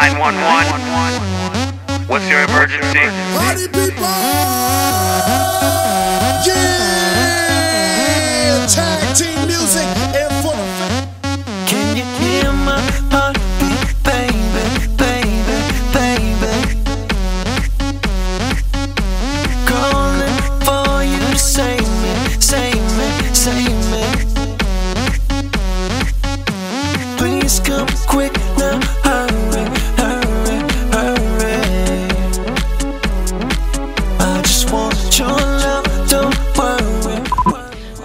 911. What's your emergency? Party people! Yeah! Tag team music and for the fa- Can you hear my heartbeat, baby, baby, baby? Calling for you to save me, save me, save me. Please come quick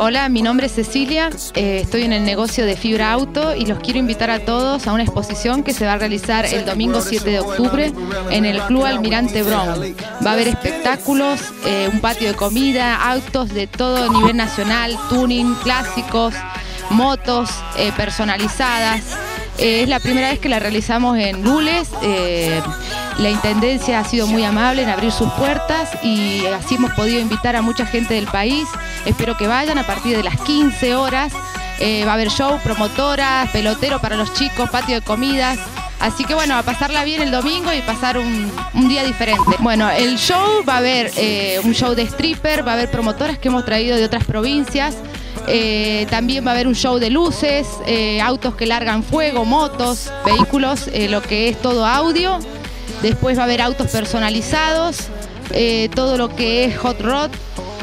Hola, mi nombre es Cecilia, eh, estoy en el negocio de Fibra Auto y los quiero invitar a todos a una exposición que se va a realizar el domingo 7 de octubre en el Club Almirante Brown. Va a haber espectáculos, eh, un patio de comida, autos de todo nivel nacional, tuning, clásicos, motos eh, personalizadas. Es la primera vez que la realizamos en Lules. la Intendencia ha sido muy amable en abrir sus puertas y así hemos podido invitar a mucha gente del país. Espero que vayan a partir de las 15 horas. Eh, va a haber show, promotoras, pelotero para los chicos, patio de comidas. Así que bueno, a pasarla bien el domingo y pasar un, día diferente. Bueno, el show va a haber eh, un show de stripper, va a haber promotoras que hemos traído de otras provincias. Eh, también va a haber un show de luces, autos que largan fuego, motos, vehículos, eh, lo que es todo audio. Después va a haber autos personalizados, todo lo que es hot rod,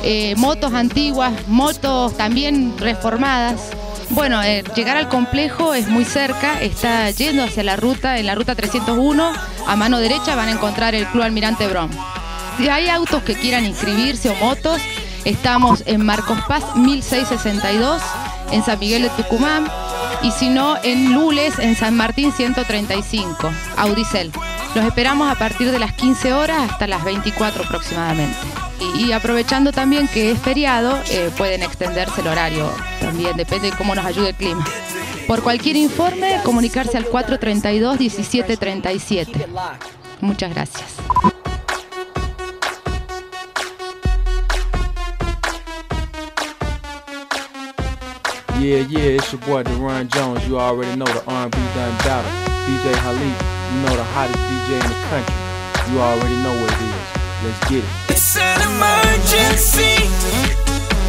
eh, motos antiguas, motos también reformadas. Bueno, eh, llegar al complejo es muy cerca, está yendo hacia la ruta, en la ruta 301, a mano derecha van a encontrar el Club Almirante Brom. Si hay autos que quieran inscribirse o motos, estamos en Marcos Paz 1662, en San Miguel de Tucumán, y si no, en Lules, en San Martín 135, Audicel. Los esperamos a partir de las 15 horas hasta las 24 aproximadamente. Y, aprovechando también que es feriado, eh, pueden extenderse el horario también, depende de cómo nos ayude el clima. Por cualquier informe, comunicarse al 432-1737. Muchas gracias. Yeah, yeah, it's your boy Deron Jones. You already know the R&B done battle. DJ Halif, you know the hottest DJ in the country. You already know what it is. Let's get it. It's an emergency.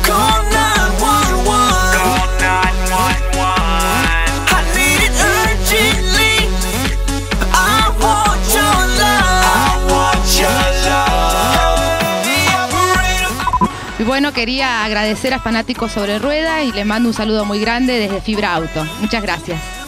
Call 911. Call 911. I need it urgently. I want your love. I want your love. The operator. Y bueno, quería agradecer a Fanáticos sobre Rueda y les mando un saludo muy grande desde Fibra Auto. Muchas gracias.